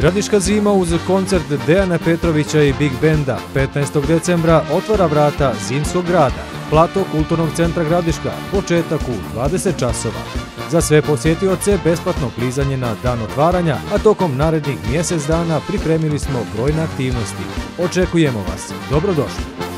Gradiška zima uz koncert Dejana Petrovića i Big Benda 15. decembra otvara vrata Zimskog grada, plato Kulturnog centra Gradiška, početak u 20 časova. Za sve posjetioce besplatno klizanje na dan otvaranja, a tokom narednih mjesec dana pripremili smo brojne aktivnosti. Očekujemo vas. Dobrodošli!